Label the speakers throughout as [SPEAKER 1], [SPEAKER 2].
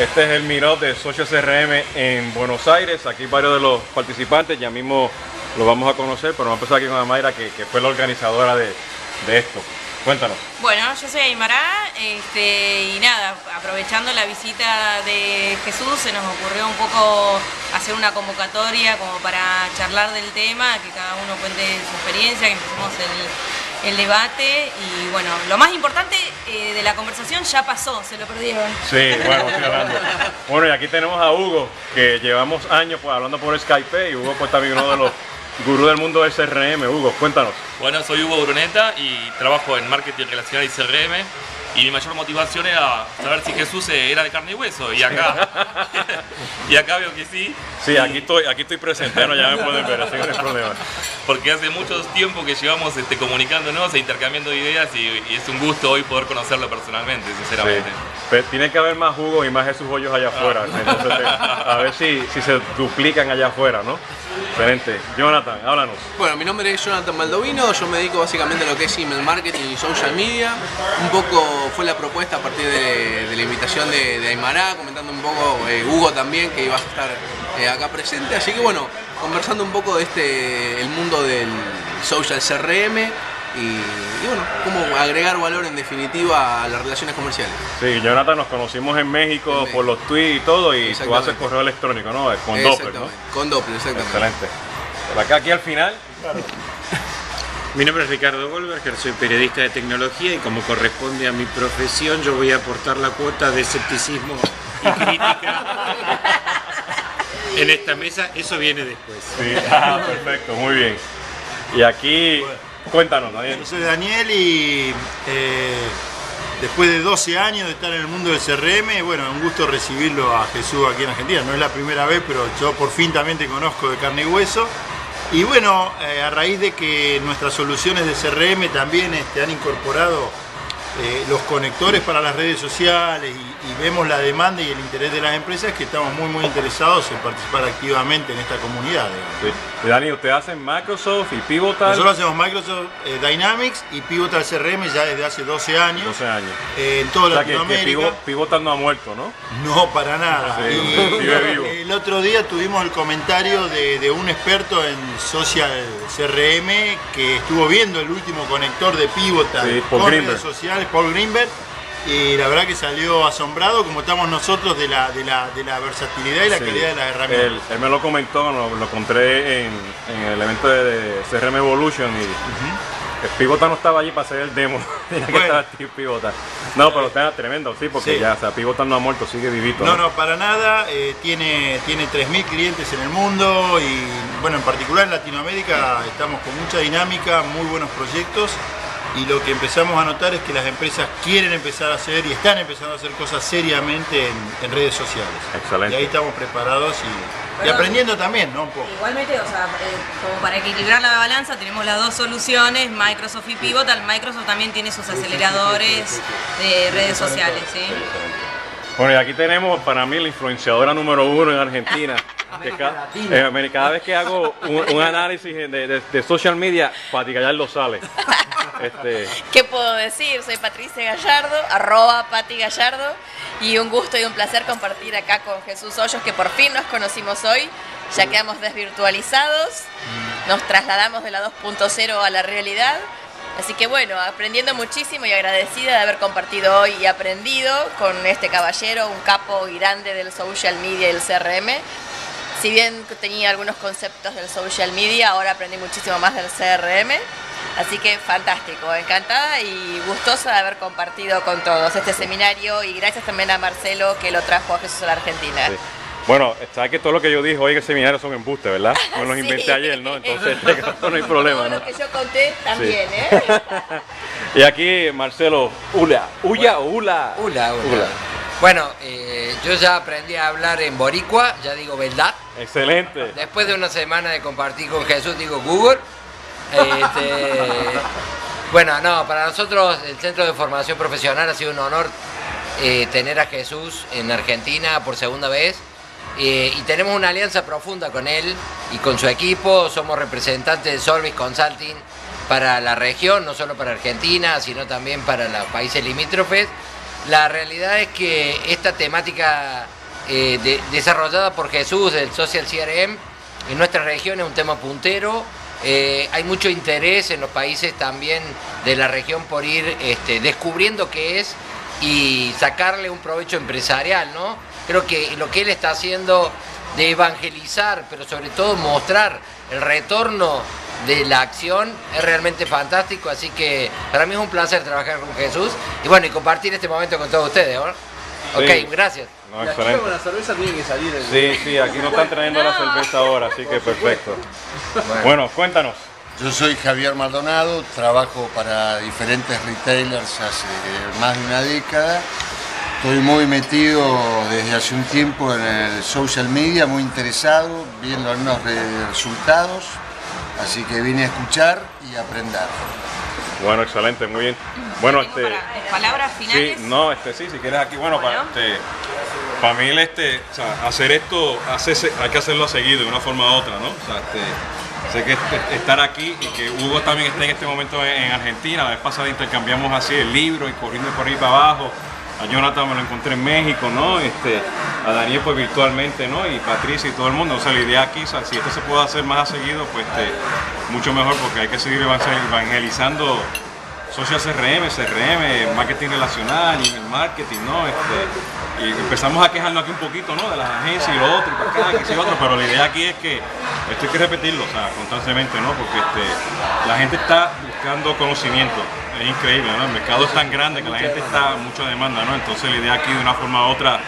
[SPEAKER 1] Este es el Mirot de Social CRM en Buenos Aires. Aquí varios de los participantes, ya mismo los vamos a conocer, pero vamos a empezar aquí con Amaira, que, que fue la organizadora de, de esto. Cuéntanos.
[SPEAKER 2] Bueno, yo soy Aymara este, y nada, aprovechando la visita de Jesús, se nos ocurrió un poco hacer una convocatoria como para charlar del tema, que cada uno cuente su experiencia, que empecemos el, el debate y bueno, lo más importante eh, de la conversación ya pasó, se lo perdieron.
[SPEAKER 1] Sí, bueno, estoy hablando. Bueno, y aquí tenemos a Hugo, que llevamos años pues, hablando por Skype y Hugo pues también uno de los gurús del mundo del CRM. Hugo, cuéntanos.
[SPEAKER 3] Bueno, soy Hugo Bruneta y trabajo en marketing relacional y CRM. Y mi mayor motivación era saber si Jesús era de carne y hueso. Y acá, y acá veo que sí.
[SPEAKER 1] Sí, aquí estoy, aquí estoy presente, no, ya me pueden ver, así que no hay problema.
[SPEAKER 3] Porque hace mucho tiempo que llevamos este, comunicándonos e intercambiando ideas y, y es un gusto hoy poder conocerlo personalmente, sinceramente.
[SPEAKER 1] Sí. Pero tiene que haber más Hugo y más Jesús Hoyos allá afuera. Entonces, eh, a ver si, si se duplican allá afuera, ¿no? Excelente. Jonathan, háblanos.
[SPEAKER 4] Bueno, mi nombre es Jonathan Baldovino, yo me dedico básicamente a lo que es email marketing y social media. Un poco fue la propuesta a partir de, de la invitación de, de Aymara, comentando un poco eh, Hugo también, que iba a estar eh, acá presente. Así que bueno, conversando un poco de este el mundo del social CRM y, y bueno, cómo agregar valor en definitiva a las relaciones comerciales.
[SPEAKER 1] Sí, Jonathan, nos conocimos en México
[SPEAKER 4] En México.
[SPEAKER 1] por los tweets y todo, y tú haces correo electrónico, ¿no? Con Doppler, ¿no?
[SPEAKER 4] Con Doppler, exactamente.
[SPEAKER 1] Excelente. Por acá, aquí al final,
[SPEAKER 5] Mi nombre es Ricardo Goldberger, soy periodista de tecnología y como corresponde a mi profesión yo voy a aportar la cuota de escepticismo y crítica en esta mesa, eso viene después.
[SPEAKER 1] Sí, ah, perfecto, muy bien. Y aquí, cuéntanos, Daniel.
[SPEAKER 6] Yo soy Daniel y eh, después de 12 años de estar en el mundo del CRM, bueno, un gusto recibirlo a Jesús aquí en Argentina. No es la primera vez, pero yo por fin también te conozco de carne y hueso. Y bueno, eh, a raíz de que nuestras soluciones de CRM también este, han incorporado eh, los conectores para las redes sociales y, y vemos la demanda y el interés de las empresas, que estamos muy muy interesados en participar activamente en esta comunidad.
[SPEAKER 1] Sí. Y Dani, ustedes hacen Microsoft y Pivotal.
[SPEAKER 6] Nosotros hacemos Microsoft eh, Dynamics y Pivotal CRM ya desde hace 12 años
[SPEAKER 1] 12 años.
[SPEAKER 6] eh, en toda
[SPEAKER 1] O sea, que, que
[SPEAKER 6] Latinoamérica.
[SPEAKER 1] Pivo- Pivotal no ha muerto, ¿no?
[SPEAKER 6] No, para nada.
[SPEAKER 1] Sí,
[SPEAKER 6] Y
[SPEAKER 1] vive vivo.
[SPEAKER 6] el otro día tuvimos el comentario de, de un experto en social CRM que estuvo viendo el último conector de Pivotal
[SPEAKER 1] Sí, Paul
[SPEAKER 6] con
[SPEAKER 1] Greenberg.
[SPEAKER 6] redes sociales, Paul Greenberg. Y la verdad que salió asombrado como estamos nosotros de la, de la, de la versatilidad y la
[SPEAKER 1] Sí.
[SPEAKER 6] calidad de las herramientas.
[SPEAKER 1] Él, él me lo comentó, lo, lo encontré en, en el evento de, CRM Evolution y el Pivota no estaba allí para hacer el demo. Que Steve Pivota. No, pero está tremendo, sí, porque
[SPEAKER 6] Sí.
[SPEAKER 1] ya, o sea, Pivota no ha muerto, sigue vivito.
[SPEAKER 6] No, no, para nada. eh, tiene, tiene 3.000 clientes en el mundo y, bueno, en particular en Latinoamérica estamos con mucha dinámica, muy buenos proyectos y lo que empezamos a notar es que las empresas quieren empezar a hacer y están empezando a hacer cosas seriamente en, en redes sociales.
[SPEAKER 1] Excelente.
[SPEAKER 6] Y ahí estamos preparados y, aprendiendo también, ¿no? Un poco.
[SPEAKER 2] Igualmente, o sea, eh, como para equilibrar la balanza, tenemos las dos soluciones, Microsoft y Pivotal. Microsoft también tiene sus aceleradores de redes sociales, ¿sí?
[SPEAKER 1] Bueno, y aquí tenemos para mí la influenciadora número uno en Argentina. Que ca- eh, América, cada vez que hago un, un análisis de, de- de social media, Pati Gallardo sale. Este,
[SPEAKER 7] ¿Qué puedo decir? Soy Patricia Gallardo, arroba Pati Gallardo, y un gusto y un placer compartir acá con Jesús Hoyos, que por fin nos conocimos hoy. Ya quedamos desvirtualizados, nos trasladamos de la 2.0 a la realidad. Así que bueno, aprendiendo muchísimo y agradecida de haber compartido hoy y aprendido con este caballero, un capo grande del social media y el CRM. Si bien tenía algunos conceptos del social media, ahora aprendí muchísimo más del CRM. Así que fantástico, encantada y gustosa de haber compartido con todos este seminario y gracias también a Marcelo que lo trajo a Jesús a la Argentina.
[SPEAKER 1] sí. Bueno, sabes que todo lo que yo dije hoy en el seminario son embustes, ¿verdad? Me los
[SPEAKER 7] Sí.
[SPEAKER 1] inventé ayer, ¿no? Entonces, no hay problema,
[SPEAKER 7] Todo
[SPEAKER 1] ¿no?
[SPEAKER 7] lo que yo conté también, ¿eh?
[SPEAKER 1] Y aquí, Marcelo, Ula, Uya, Ula.
[SPEAKER 8] Hola.
[SPEAKER 1] Ula.
[SPEAKER 8] Bueno, eh, yo ya aprendí a hablar en boricua, ya digo verdad.
[SPEAKER 1] Excelente.
[SPEAKER 8] Después de una semana de compartir con Jesús, digo Google. Este, bueno, no, para nosotros el Centro de Formación Profesional ha sido un honor eh, tener a Jesús en Argentina por segunda vez. Eh, y tenemos una alianza profunda con él y con su equipo. Somos representantes de Solvis Consulting para la región, no solo para Argentina, sino también para los países limítrofes. la realidad es que esta temática eh, de- desarrollada por Jesús del Social CRM en nuestra región es un tema puntero. Eh, hay mucho interés en los países también de la región por ir este, descubriendo qué es y sacarle un provecho empresarial, ¿no? Creo que lo que él está haciendo de evangelizar, pero sobre todo mostrar el retorno de la acción es realmente fantástico, así que para mí es un placer trabajar con Jesús y bueno, y compartir este momento con todos ustedes, ¿no? Ok,
[SPEAKER 1] Sí.
[SPEAKER 8] gracias.
[SPEAKER 1] No,
[SPEAKER 4] La
[SPEAKER 1] excelente.
[SPEAKER 4] con la cerveza tiene que salir. el-
[SPEAKER 1] Sí, sí, aquí nos están trayendo la cerveza ahora, así que perfecto. Bueno, cuéntanos.
[SPEAKER 9] Yo soy Javier Maldonado, trabajo para diferentes retailers hace más de una década. Estoy muy metido desde hace un tiempo en el social media, muy interesado, viendo algunos re- resultados. Así que vine a escuchar y a aprender.
[SPEAKER 1] Bueno, excelente, muy bien. Bueno, este.
[SPEAKER 2] para- palabras
[SPEAKER 1] Sí,
[SPEAKER 2] finales.
[SPEAKER 1] no, este sí, si quieres aquí, bueno, para, este, para mí este, hacer esto, hay que hacerlo seguido de una forma u otra, ¿no? O sea, este, sé que este- estar aquí y que Hugo también esté en este momento en, en Argentina, la vez pasada intercambiamos así el libro y corriendo por ahí para abajo. A Jonathan me lo encontré en México, ¿no? Este, a Daniel pues virtualmente, ¿no? Y Patricia y todo el mundo. O sea, la idea aquí, o si esto se puede hacer más a seguido, pues este, mucho mejor porque hay que seguir evangel- evangelizando social CRM, CRM, marketing relacional, email marketing, ¿no? Este, y empezamos a quejarnos aquí un poquito, ¿no? De las agencias y lo otro, y para acá, que sí, otro, pero la idea aquí es que esto hay que repetirlo, o sea, constantemente, ¿no? Porque este, la gente está buscando conocimiento, es increíble, ¿no? El mercado es tan grande que la gente está mucha demanda, ¿no? Entonces la idea aquí de una forma u otra,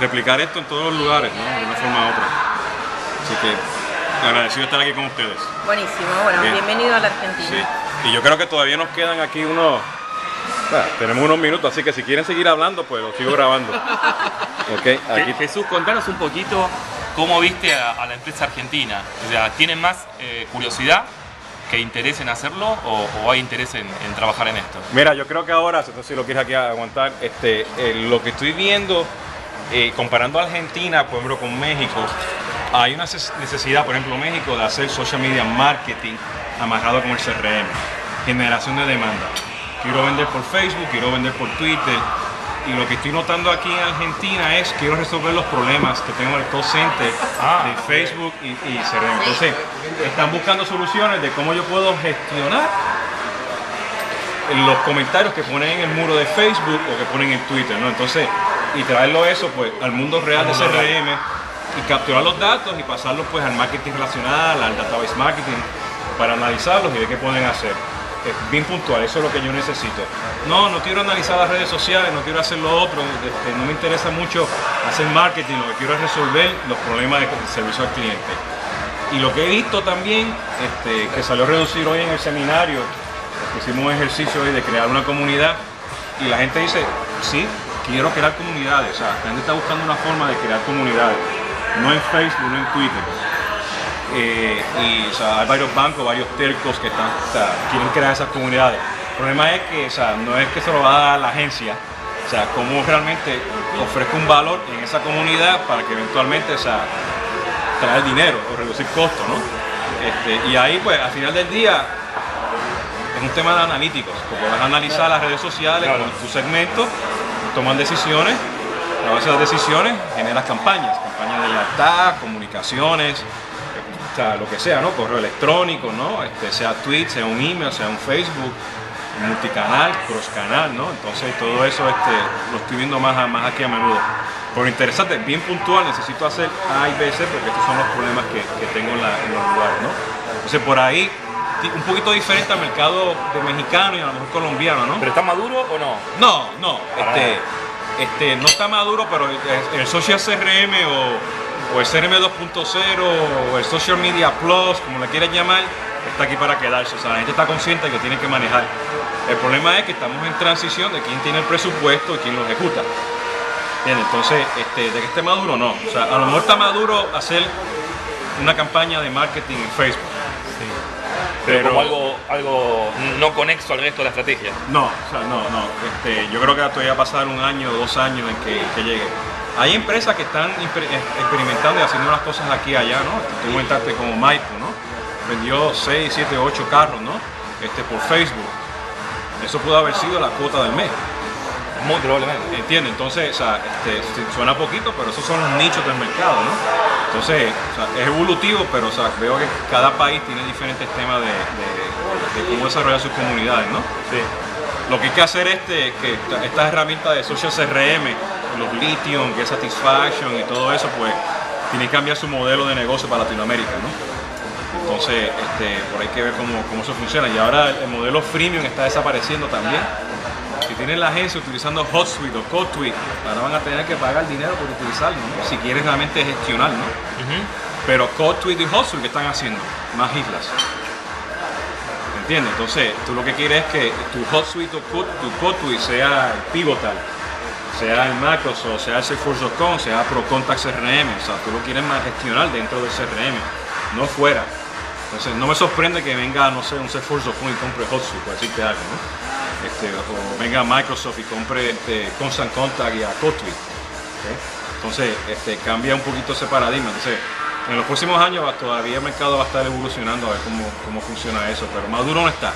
[SPEAKER 1] replicar esto en todos los lugares, ¿no? De una forma u otra. Así que agradecido de estar aquí con ustedes.
[SPEAKER 2] Buenísimo, bueno,
[SPEAKER 1] Bien.
[SPEAKER 2] bienvenido a la Argentina.
[SPEAKER 1] Sí, y yo creo que todavía nos quedan aquí unos. Bueno, tenemos unos minutos, así que si quieren seguir hablando, pues lo sigo grabando. Ok, aquí.
[SPEAKER 3] Je- Jesús, contanos un poquito cómo viste a, a la empresa argentina. O sea, ¿tienen más eh, curiosidad que interés en hacerlo o, o hay interés en, en trabajar en esto?
[SPEAKER 1] Mira, yo creo que ahora, si lo quieres aquí aguantar, este, eh, lo que estoy viendo, eh, comparando a Argentina, por ejemplo, con México, hay una ces- necesidad, por ejemplo, México, de hacer social media marketing amarrado con el CRM, generación de demanda. Quiero vender por Facebook, quiero vender por Twitter. Y lo que estoy notando aquí en Argentina es quiero resolver los problemas que tengo en el call center
[SPEAKER 3] Ah,
[SPEAKER 1] de Facebook y, y CRM. Entonces, están buscando soluciones de cómo yo puedo gestionar los comentarios que ponen en el muro de Facebook o que ponen en Twitter, ¿no? Entonces, y traerlo eso pues al mundo real de CRM y capturar los datos y pasarlos pues al marketing relacional, al database marketing para analizarlos y ver qué pueden hacer. Es bien puntual, eso es lo que yo necesito. No, no quiero analizar las redes sociales, no quiero hacer lo otro, este, no me interesa mucho hacer marketing, lo que quiero es resolver los problemas de servicio al cliente. Y lo que he visto también, este, que salió a reducir hoy en el seminario, hicimos un ejercicio hoy de crear una comunidad y la gente dice, sí, quiero crear comunidades. O sea, la gente está buscando una forma de crear comunidades, no en Facebook, no en Twitter. Eh, y o sea, hay varios bancos, varios telcos que están, o sea, quieren crear esas comunidades. El problema es que o sea, no es que se lo va a dar la agencia, o sea, cómo realmente ofrezco un valor en esa comunidad para que eventualmente o sea, traer dinero o reducir costos, ¿no? Este, y ahí, pues, al final del día, es un tema de analíticos, porque vas a analizar las redes sociales con tus segmentos, toman decisiones, a base de las decisiones generas campañas, campañas de lealtad, comunicaciones, lo que sea, ¿no? Correo electrónico, ¿no? Este, sea tweet, sea un email, sea un Facebook, multicanal, cross-canal, ¿no? Entonces todo eso este, lo estoy viendo más, a- más aquí a menudo. Pero interesante, bien puntual, necesito hacer A y B, C porque estos son los problemas que, que tengo en, la- en los lugares, ¿no? Entonces por ahí, un poquito diferente al mercado de mexicano y a lo mejor colombiano, ¿no?
[SPEAKER 3] ¿Pero está maduro o no?
[SPEAKER 1] No, no, este, este, no está maduro, pero el, el social CRM o, o el CRM 2.0 o el social media plus, como le quieras llamar, está aquí para quedarse. O sea, la gente está consciente de que tiene que manejar. El problema es que estamos en transición de quién tiene el presupuesto y quién lo ejecuta. Bien, entonces, este, de que esté maduro, no. O sea, a lo mejor está maduro hacer una campaña de marketing en Facebook.
[SPEAKER 3] Pero,
[SPEAKER 1] Pero-
[SPEAKER 3] como algo, algo no conexo al resto de la estrategia.
[SPEAKER 1] No, o sea, no, no. Este, yo creo que todavía va a pasar un año, dos años en que, que llegue. Hay empresas que están eh, experimentando y haciendo las cosas aquí y allá, ¿no? Este, Tú comentaste como Maipo, ¿no? Vendió 6, 7, 8 carros, ¿no? Este, por Facebook. Eso pudo haber sido la cuota del mes.
[SPEAKER 3] Muy probablemente.
[SPEAKER 1] ¿Entiendes? Entonces, o sea, este, suena poquito, pero esos son los nichos del mercado, ¿no? Entonces, o sea, es evolutivo, pero o sea, veo que cada país tiene diferentes temas de, de- de cómo desarrollar sus comunidades, ¿no?
[SPEAKER 3] Sí.
[SPEAKER 1] Lo que hay que hacer es que, que esta- estas herramientas de social CRM, los Lithium, Get Satisfaction y todo eso, pues tienen que cambiar su modelo de negocio para Latinoamérica, ¿no? Entonces, este, por ahí hay que ver cómo, cómo eso funciona. Y ahora el, el modelo freemium está desapareciendo también. Si tienen la agencia utilizando HotSuite o CodeSuite, ahora van a tener que pagar dinero por utilizarlo, ¿no? Si quieres realmente gestionar, ¿no? Pero CodeSuite y HotSuite, ¿qué están haciendo? Más islas. ¿Entiendes? Entonces, tú lo que quieres es que tu HotSuite o tu CodeSuite sea pivotal, sea el Microsoft, sea el Salesforce.com, sea ProContact CRM. O sea, tú lo quieres más gestionar dentro del CRM, no fuera. Entonces, no me sorprende que venga, no sé, un Salesforce.com y compre HotSuite, por decirte algo, ¿no? Este, o venga Microsoft y compre este, Constant Contact y a. ¿ok? Entonces, este, cambia un poquito ese paradigma. Entonces, en los próximos años todavía el mercado va a estar evolucionando a ver cómo, cómo funciona eso, pero maduro no está.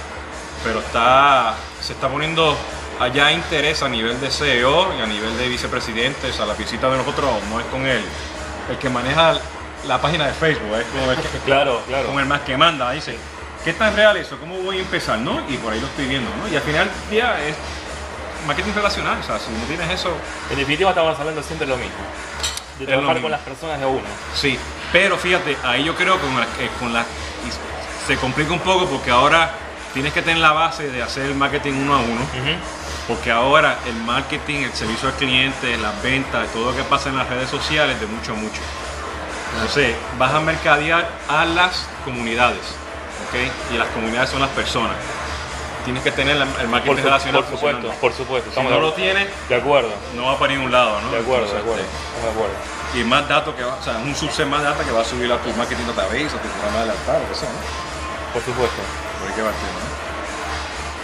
[SPEAKER 1] Pero está, se está poniendo allá interés a nivel de CEO y a nivel de vicepresidentes. O sea, la visita de nosotros no es con él, el que maneja la página de Facebook, es con el, que-
[SPEAKER 3] Claro, claro.
[SPEAKER 1] con el más que manda. Dice, ¿qué tan real eso? ¿Cómo voy a empezar? ¿no? Y por ahí lo estoy viendo. ¿no? Y al final del día es marketing relacional. O sea, si no tienes eso,
[SPEAKER 3] En definitiva estamos hablando siempre de lo mismo. De trabajar con las personas de uno.
[SPEAKER 1] Sí, pero fíjate, ahí yo creo que con la, que con la- y se complica un poco porque ahora tienes que tener la base de hacer el marketing uno a uno, porque ahora el marketing, el servicio al cliente, las ventas, todo lo que pasa en las redes sociales de mucho a mucho. Entonces, vas a mercadear a las comunidades, ¿ok? Y las comunidades son las personas. Tienes que tener el marketing
[SPEAKER 3] Por,
[SPEAKER 1] relacional
[SPEAKER 3] por supuesto, por supuesto.
[SPEAKER 1] Si no
[SPEAKER 3] de-
[SPEAKER 1] lo tienes,
[SPEAKER 3] De acuerdo,
[SPEAKER 1] no va para ningún lado, ¿no?
[SPEAKER 3] de acuerdo, de acuerdo.
[SPEAKER 1] este,
[SPEAKER 3] de acuerdo.
[SPEAKER 1] y más datos que va, o sea, un subset más data que va a subir a tu marketing database, a tu programa de lealtad, lo que sea, ¿no?
[SPEAKER 3] Por supuesto.
[SPEAKER 1] Que va el tema, ¿no?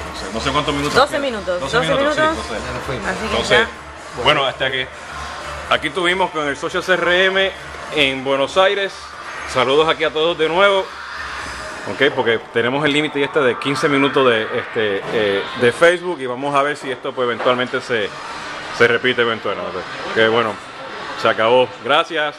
[SPEAKER 1] Entonces, no sé cuántos minutos.
[SPEAKER 2] 12
[SPEAKER 1] quedan.
[SPEAKER 2] minutos,
[SPEAKER 1] 12
[SPEAKER 2] 12
[SPEAKER 1] minutos, sí,
[SPEAKER 2] minutos.
[SPEAKER 8] nos fuimos.
[SPEAKER 2] Así que
[SPEAKER 1] entonces,
[SPEAKER 2] ya.
[SPEAKER 1] bueno, hasta que aquí tuvimos con el Social CRM en Buenos Aires. Saludos aquí a todos de nuevo. Ok, porque tenemos el límite este de 15 minutos de, este, eh, de Facebook y vamos a ver si esto pues, eventualmente se, se repite eventualmente. Que bueno, se acabó. Gracias.